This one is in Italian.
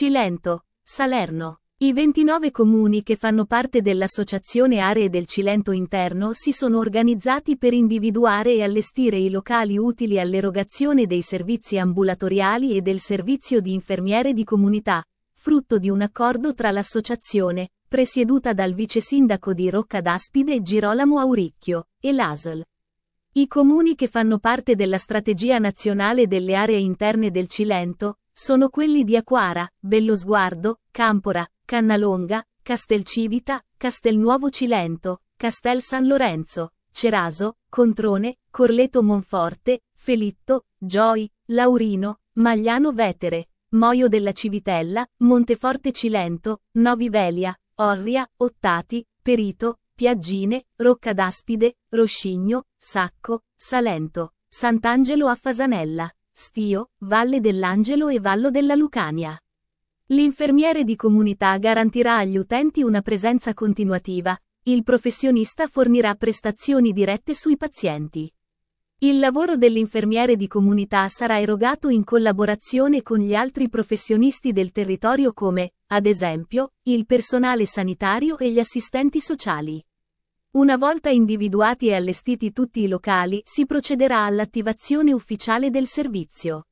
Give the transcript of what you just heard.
Cilento, Salerno. I 29 comuni che fanno parte dell'Associazione Aree del Cilento Interno si sono organizzati per individuare e allestire i locali utili all'erogazione dei servizi ambulatoriali e del servizio di infermiere di comunità, frutto di un accordo tra l'associazione, presieduta dal vice sindaco di Rocca d'Aspide Girolamo Auricchio, e l'ASL. I comuni che fanno parte della strategia nazionale delle aree interne del Cilento, sono quelli di Acquara, Bellosguardo, Campora, Cannalonga, Castelcivita, Castelnuovo Cilento, Castel San Lorenzo, Ceraso, Controne, Corleto Monforte, Felitto, Gioi, Laurino, Magliano Vetere, Moio della Civitella, Monteforte Cilento, Novi Velia, Orria, Ottati, Perito, Piaggine, Rocca d'Aspide, Roscigno, Sacco, Salento, Sant'Angelo a Fasanella, Stio, Valle dell'Angelo e Vallo della Lucania. L'infermiere di comunità garantirà agli utenti una presenza continuativa, il professionista fornirà prestazioni dirette sui pazienti. Il lavoro dell'infermiere di comunità sarà erogato in collaborazione con gli altri professionisti del territorio come, ad esempio, il personale sanitario e gli assistenti sociali. Una volta individuati e allestiti tutti i locali si procederà all'attivazione ufficiale del servizio.